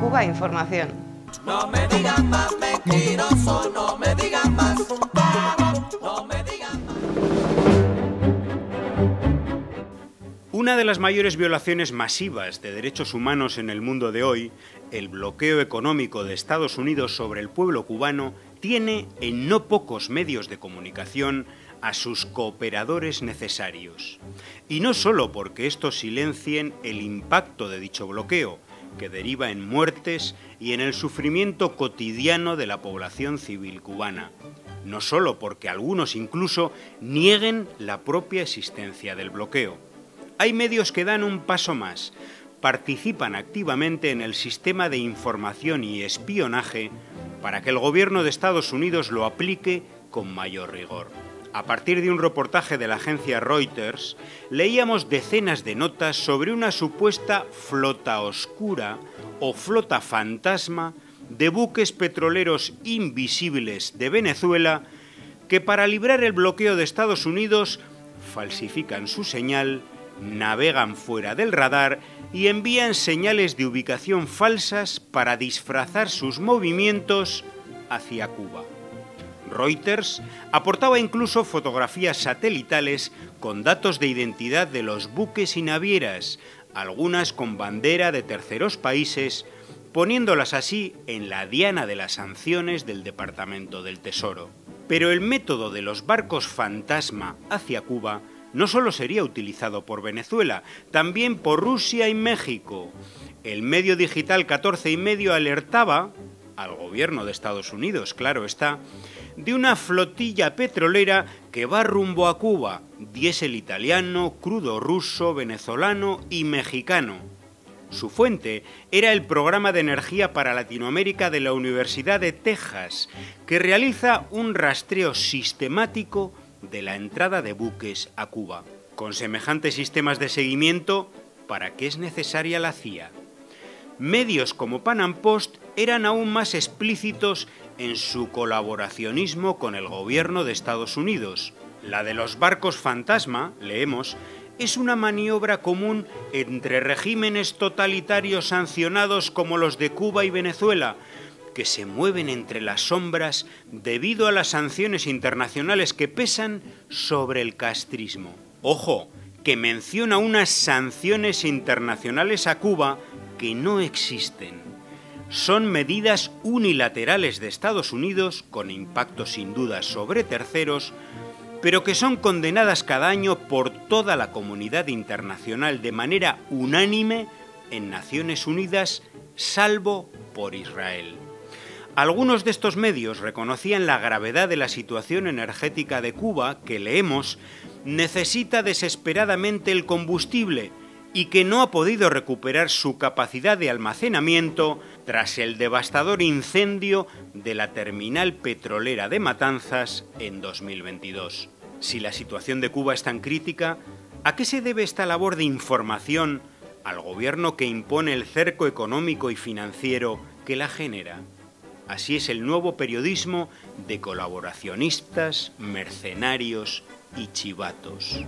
Cuba Información. No me digan más mentiroso, no me digan más. No me digan más. Una de las mayores violaciones masivas de derechos humanos en el mundo de hoy, el bloqueo económico de Estados Unidos sobre el pueblo cubano, tiene en no pocos medios de comunicación a sus cooperadores necesarios. Y no solo porque estos silencien el impacto de dicho bloqueo, que deriva en muertes y en el sufrimiento cotidiano de la población civil cubana. No solo porque algunos incluso nieguen la propia existencia del bloqueo. Hay medios que dan un paso más, participan activamente en el sistema de información y espionaje para que el gobierno de Estados Unidos lo aplique con mayor rigor. A partir de un reportaje de la agencia Reuters, leíamos decenas de notas sobre una supuesta flota oscura o flota fantasma de buques petroleros invisibles de Venezuela que para librar el bloqueo de Estados Unidos falsifican su señal, navegan fuera del radar y envían señales de ubicación falsas para disfrazar sus movimientos hacia Cuba. Reuters aportaba incluso fotografías satelitales con datos de identidad de los buques y navieras, algunas con bandera de terceros países, poniéndolas así en la diana de las sanciones del Departamento del Tesoro. Pero el método de los barcos fantasma hacia Cuba no solo sería utilizado por Venezuela, también por Rusia y México. El medio digital 14 y medio alertaba al gobierno de Estados Unidos, claro está, de una flotilla petrolera que va rumbo a Cuba, diésel italiano, crudo ruso, venezolano y mexicano. Su fuente era el Programa de Energía para Latinoamérica de la Universidad de Texas, que realiza un rastreo sistemático de la entrada de buques a Cuba. Con semejantes sistemas de seguimiento, ¿para qué es necesaria la CIA? Medios como Pan Am Post eran aún más explícitos en su colaboracionismo con el gobierno de Estados Unidos. La de los barcos fantasma, leemos, es una maniobra común entre regímenes totalitarios sancionados como los de Cuba y Venezuela, que se mueven entre las sombras debido a las sanciones internacionales que pesan sobre el castrismo. Ojo, que menciona unas sanciones internacionales a Cuba que no existen son medidas unilaterales de Estados Unidos, con impacto sin duda sobre terceros, pero que son condenadas cada año por toda la comunidad internacional de manera unánime en Naciones Unidas, salvo por Israel. Algunos de estos medios reconocían la gravedad de la situación energética de Cuba, que leemos, necesita desesperadamente el combustible y que no ha podido recuperar su capacidad de almacenamiento tras el devastador incendio de la terminal petrolera de Matanzas en 2022. Si la situación de Cuba es tan crítica, ¿a qué se debe esta labor de información al gobierno que impone el cerco económico y financiero que la genera? Así es el nuevo periodismo de colaboracionistas, mercenarios y chivatos.